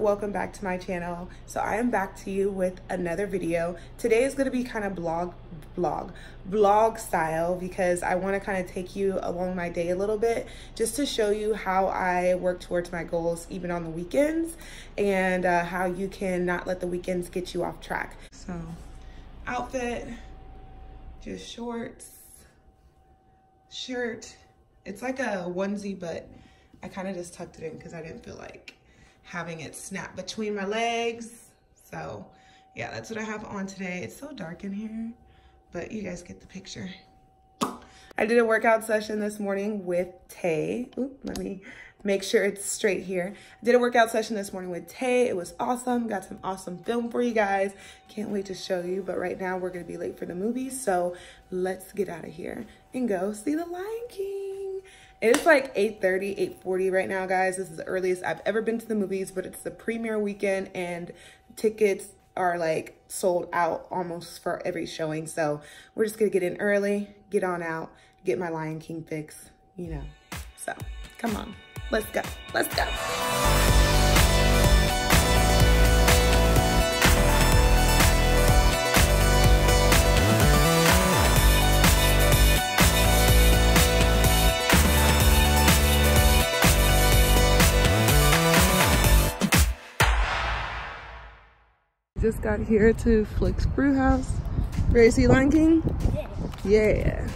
welcome back to my channel. So i am back to you with another video. Today is going to be kind of blog blog blog style because i want to kind of take you along my day a little bit just to show you how i work towards my goals even on the weekends and uh, how you can not let the weekends get you off track. So outfit just shorts shirt. It's like a onesie but I kind of just tucked it in because I didn't feel like having it snap between my legs. So yeah, that's what I have on today. It's so dark in here, but you guys get the picture. I did a workout session this morning with Tay. Oop, let me make sure it's straight here. I did a workout session this morning with Tay. It was awesome. Got some awesome film for you guys. Can't wait to show you. But right now we're going to be late for the movie. So let's get out of here and go see The Lion King. It's like 8.30, 8.40 right now, guys. This is the earliest I've ever been to the movies, but it's the premiere weekend and tickets are like sold out almost for every showing. So we're just gonna get in early, get on out, get my Lion King fix, you know. So come on, let's go, let's go. Just got here to Flix Brewhouse. Ready to see Lion King? Yeah. Yeah.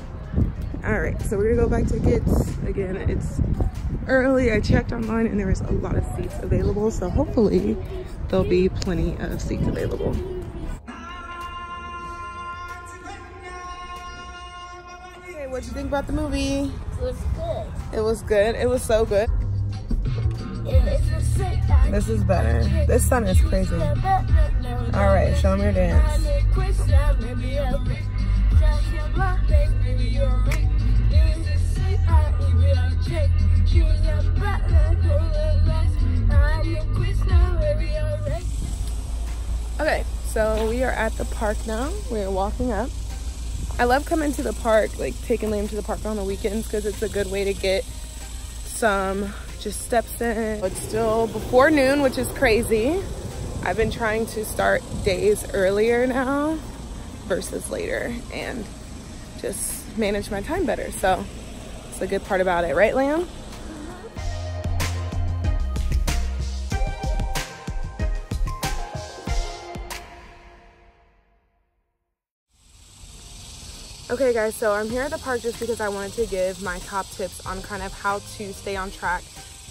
All right, so we're gonna go buy tickets. Again, it's early. I checked online and there was a lot of seats available. So hopefully there'll be plenty of seats available. Okay, what'd you think about the movie? It was good. It was good. It was so good. This is better. This sun is crazy. All right, show me your dance. Okay, so we are at the park now. We're walking up. I love coming to the park, like taking Liam to the park on the weekends because it's a good way to get some just steps in. It's still before noon, which is crazy. I've been trying to start days earlier now versus later and just manage my time better. So it's a good part about it, right, Liam? Okay guys, so I'm here at the park just because I wanted to give my top tips on kind of how to stay on track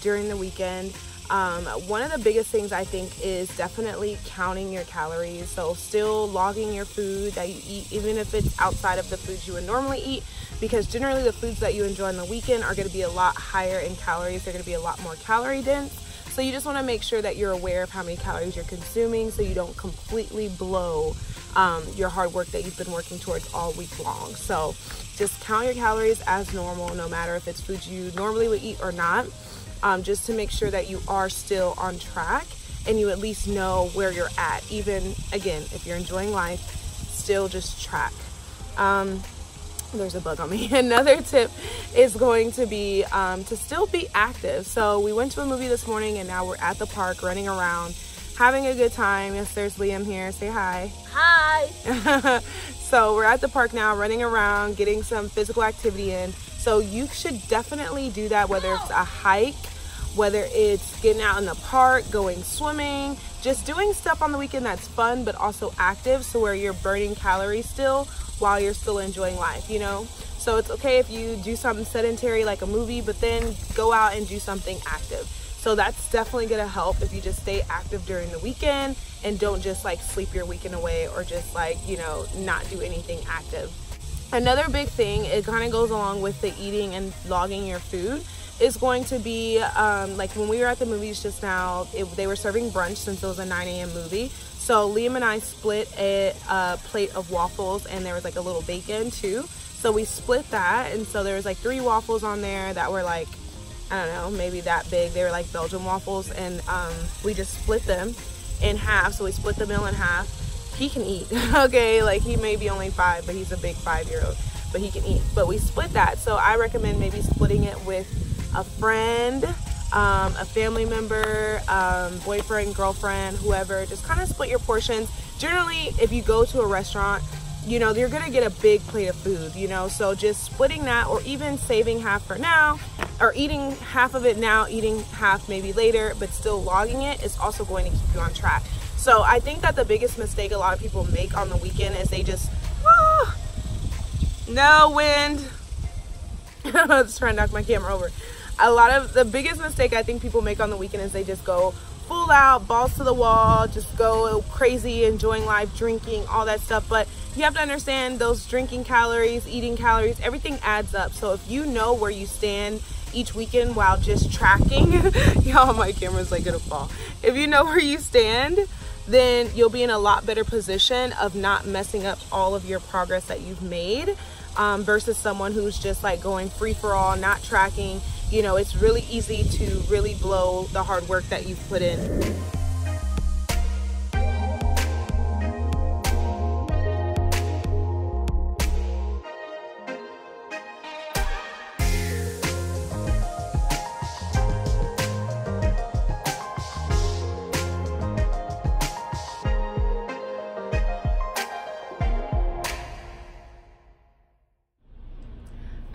during the weekend. Um, one of the biggest things I think is definitely counting your calories. So still logging your food that you eat, even if it's outside of the foods you would normally eat, because generally the foods that you enjoy on the weekend are going to be a lot higher in calories. They're going to be a lot more calorie dense. So you just want to make sure that you're aware of how many calories you're consuming so you don't completely blow um, your hard work that you've been working towards all week long. So just count your calories as normal, no matter if it's food you normally would eat or not, um, just to make sure that you are still on track and you at least know where you're at. Even again, if you're enjoying life, still just track. Um, there's a bug on me. Another tip is going to be um, to still be active. So we went to a movie this morning and now we're at the park running around having a good time. Yes, there's Liam here. Say hi. Hi. so we're at the park now, running around, getting some physical activity in. So you should definitely do that, whether it's a hike, whether it's getting out in the park, going swimming, just doing stuff on the weekend that's fun but also active so where you're burning calories still while you're still enjoying life, you know? So it's okay if you do something sedentary like a movie, but then go out and do something active. So that's definitely gonna help if you just stay active during the weekend and don't just like sleep your weekend away or just like, you know, not do anything active. Another big thing, it kind of goes along with the eating and logging your food, is going to be um, like when we were at the movies just now, it, they were serving brunch since it was a 9 a.m. movie. So Liam and I split a, a plate of waffles and there was like a little bacon too. So we split that and so there was like three waffles on there that were like I don't know, maybe that big. They were like Belgian waffles, and um, we just split them in half. So we split the meal in half. He can eat, okay? Like he may be only five, but he's a big five-year-old, but he can eat. But we split that. So I recommend maybe splitting it with a friend um, a family member, um, boyfriend, girlfriend, whoever. Just kind of split your portions. Generally, if you go to a restaurant, you know, you're gonna get a big plate of food, you know, so just splitting that or even saving half for now or eating half of it now, eating half maybe later, but still logging it is also going to keep you on track. So I think that the biggest mistake a lot of people make on the weekend is they just, oh, no wind. I was trying to knock my camera over. A lot of the biggest mistake I think people make on the weekend is they just go full out, balls to the wall, just go crazy, enjoying life, drinking, all that stuff. But you have to understand those drinking calories, eating calories, everything adds up. So if you know where you stand each weekend while just tracking, y'all, my camera's like gonna fall. If you know where you stand, then you'll be in a lot better position of not messing up all of your progress that you've made um, versus someone who's just like going free for all, not tracking. You know, it's really easy to really blow the hard work that you've put in.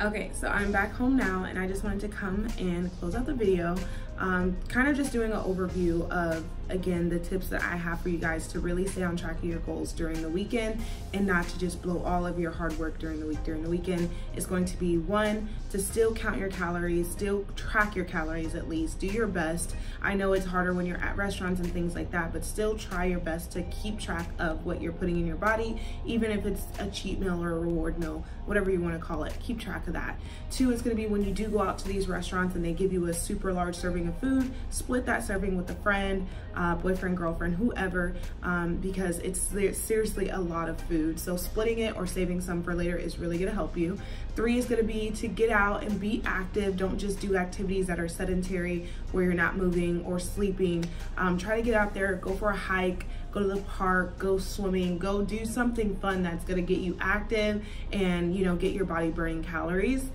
Okay, so I'm back home now and I just wanted to come and close out the video um, kind of just doing an overview of, again, the tips that I have for you guys to really stay on track of your goals during the weekend and not to just blow all of your hard work during the week. During the weekend is going to be one, to still count your calories, still track your calories at least, do your best. I know it's harder when you're at restaurants and things like that, but still try your best to keep track of what you're putting in your body, even if it's a cheat meal or a reward meal, whatever you want to call it, keep track of that. Two is going to be when you do go out to these restaurants and they give you a super large serving food, split that serving with a friend, uh, boyfriend, girlfriend, whoever, um, because it's seriously a lot of food. So splitting it or saving some for later is really gonna help you. Three is gonna be to get out and be active. Don't just do activities that are sedentary where you're not moving or sleeping. Um, try to get out there, go for a hike, go to the park, go swimming, go do something fun that's gonna get you active and you know get your body burning calories.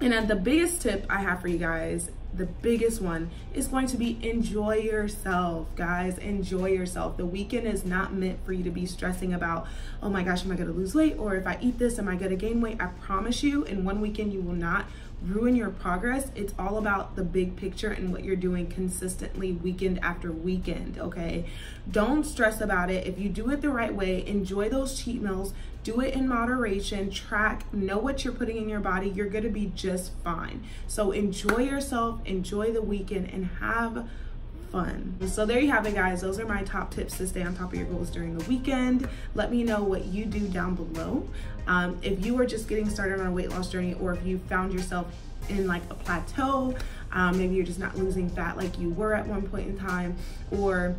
And the biggest tip I have for you guys the biggest one is going to be enjoy yourself guys. Enjoy yourself. The weekend is not meant for you to be stressing about oh my gosh am i gonna lose weight? Or if i eat this am i gonna gain weight? I promise you in one weekend you will not ruin your progress. It's all about the big picture and what you're doing consistently weekend after weekend, okay? Don't stress about it. If you do it the right way, enjoy those cheat meals, do it in moderation, track, know what you're putting in your body, you're gonna be just fine. So enjoy yourself, enjoy the weekend, and have fun. So there you have it guys. Those are my top tips to stay on top of your goals during the weekend. Let me know what you do down below. Um, if you are just getting started on a weight loss journey or if you found yourself in like a plateau, um, maybe you're just not losing fat like you were at one point in time or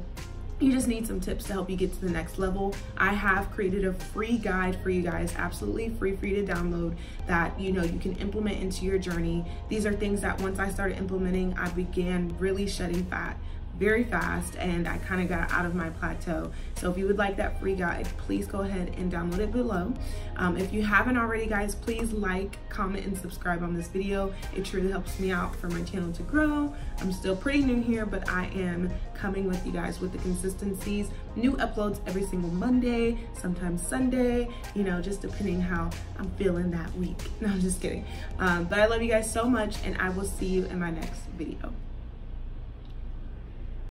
you just need some tips to help you get to the next level. I have created a free guide for you guys, absolutely free free to download that you know you can implement into your journey. These are things that once I started implementing, I began really shedding fat very fast and I kind of got out of my plateau. So if you would like that free guide, please go ahead and download it below. Um, if you haven't already guys, please like, comment, and subscribe on this video. It truly helps me out for my channel to grow. I'm still pretty new here, but I am coming with you guys with the consistencies. New uploads every single Monday, sometimes Sunday, you know, just depending how I'm feeling that week. No, I'm just kidding. Um, but I love you guys so much and I will see you in my next video.